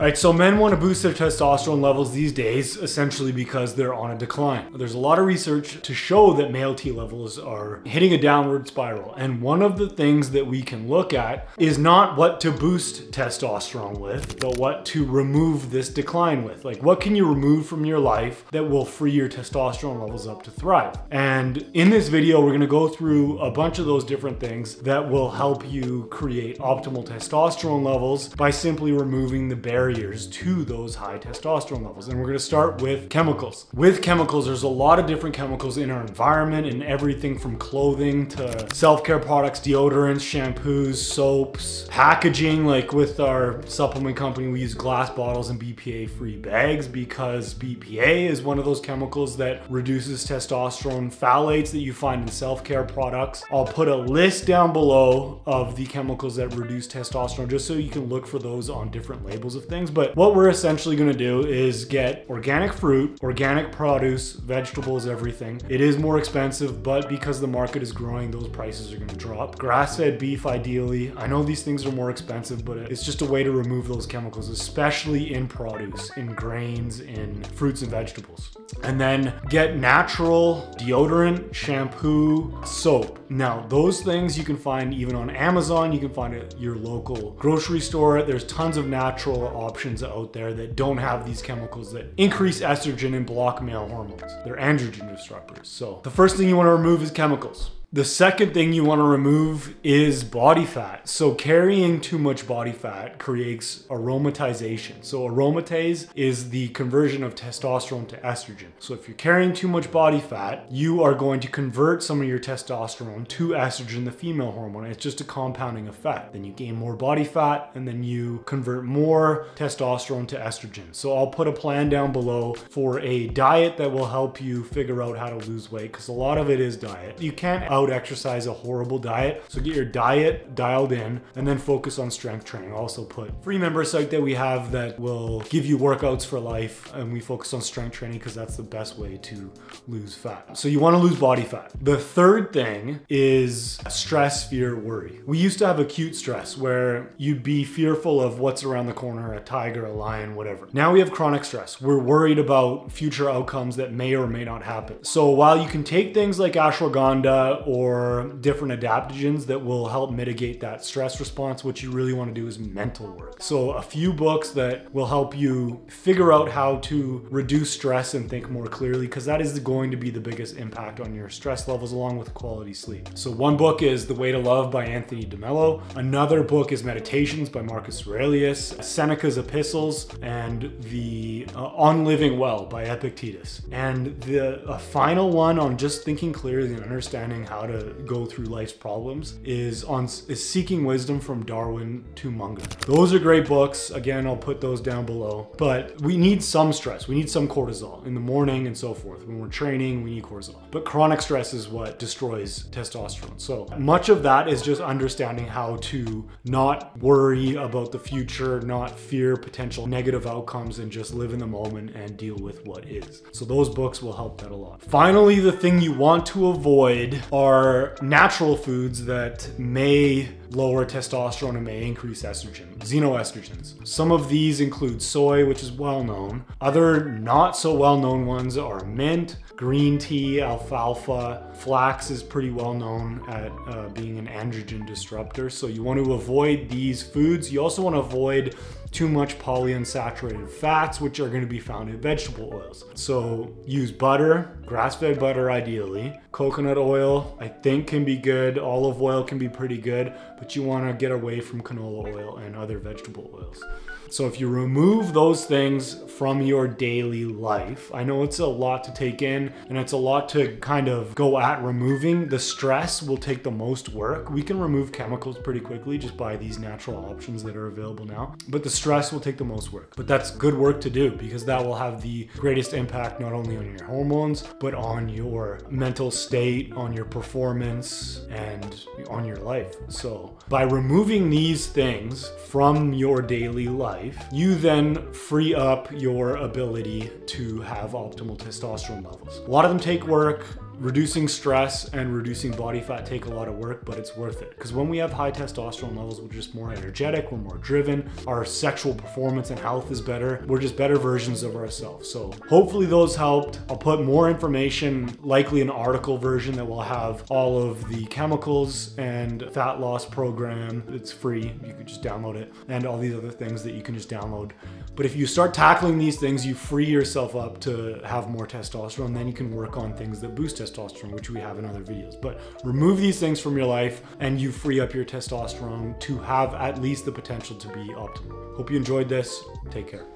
All right, so men want to boost their testosterone levels these days essentially because they're on a decline. There's a lot of research to show that male T levels are hitting a downward spiral. And one of the things that we can look at is not what to boost testosterone with, but what to remove this decline with. Like, what can you remove from your life that will free your testosterone levels up to thrive? And in this video, we're going to go through a bunch of those different things that will help you create optimal testosterone levels by simply removing the barriers to those high testosterone levels. And we're going to start with chemicals. With chemicals, there's a lot of different chemicals in our environment and everything from clothing to self-care products, deodorants, shampoos, soaps, packaging. Like with our supplement company, we use glass bottles and BPA-free bags because BPA is one of those chemicals that reduces testosterone. Phthalates that you find in self-care products. I'll put a list down below of the chemicals that reduce testosterone just so you can look for those on different labels of things. But what we're essentially gonna do is get organic fruit, organic produce, vegetables, everything. It is more expensive, but because the market is growing, those prices are gonna drop. Grass-fed beef, ideally. I know these things are more expensive, but it's just a way to remove those chemicals, especially in produce, in grains, in fruits and vegetables. And then get natural deodorant, shampoo, soap. Now, those things you can find even on Amazon, you can find it at your local grocery store. There's tons of natural options out there that don't have these chemicals that increase estrogen and block male hormones. They're androgen disruptors. So the first thing you want to remove is chemicals. The second thing you want to remove is body fat. So carrying too much body fat creates aromatization. So aromatase is the conversion of testosterone to estrogen. So if you're carrying too much body fat, you are going to convert some of your testosterone to estrogen, the female hormone. It's just a compounding effect. Then you gain more body fat and then you convert more testosterone to estrogen. So I'll put a plan down below for a diet that will help you figure out how to lose weight because a lot of it is diet. You can't exercise a horrible diet. So get your diet dialed in and then focus on strength training. Also put free member site that we have that will give you workouts for life and we focus on strength training because that's the best way to lose fat. So you want to lose body fat. The third thing is stress, fear, worry. We used to have acute stress where you'd be fearful of what's around the corner, a tiger, a lion, whatever. Now we have chronic stress. We're worried about future outcomes that may or may not happen. So while you can take things like ashwagandha or different adaptogens that will help mitigate that stress response, what you really want to do is mental work. So a few books that will help you figure out how to reduce stress and think more clearly, because that is going to be the biggest impact on your stress levels along with quality sleep. So one book is The Way to Love by Anthony DeMello. Another book is Meditations by Marcus Aurelius, Seneca's Epistles, and the uh, On Living Well by Epictetus. And the final one on just thinking clearly and understanding how to go through life's problems is on is Seeking Wisdom from Darwin to Munger. Those are great books. Again, I'll put those down below. But we need some stress. We need some cortisol in the morning and so forth. When we're training, we need cortisol. But chronic stress is what destroys testosterone. So much of that is just understanding how to not worry about the future, not fear potential negative outcomes, and just live in the moment and deal with what is. So those books will help that a lot. Finally, the thing you want to avoid are natural foods that may lower testosterone and may increase estrogen, xenoestrogens. Some of these include soy, which is well known. Other not so well known ones are mint, green tea, alfalfa. Flax is pretty well known at uh, being an androgen disruptor, so you want to avoid these foods. You also want to avoid too much polyunsaturated fats, which are going to be found in vegetable oils. So use butter, grass-fed butter ideally. Coconut oil, I think can be good. Olive oil can be pretty good, but you want to get away from canola oil and other vegetable oils. So if you remove those things from your daily life, I know it's a lot to take in and it's a lot to kind of go at removing. The stress will take the most work. We can remove chemicals pretty quickly just by these natural options that are available now. But the stress will take the most work. But that's good work to do because that will have the greatest impact not only on your hormones, but on your mental state, on your performance, and on your life. So by removing these things from your daily life, you then free up your ability to have optimal testosterone levels. A lot of them take work, reducing stress and reducing body fat take a lot of work, but it's worth it. Because when we have high testosterone levels, we're just more energetic, we're more driven, our sexual performance and health is better. We're just better versions of ourselves. So hopefully those helped. I'll put more information, likely an article version that will have all of the chemicals and fat loss program. It's free. You could just download it and all these other things that you can just download. But if you start tackling these things, you free yourself up to have more testosterone. Then you can work on things that boost testosterone, which we have in other videos. But remove these things from your life and you free up your testosterone to have at least the potential to be optimal. Hope you enjoyed this. Take care.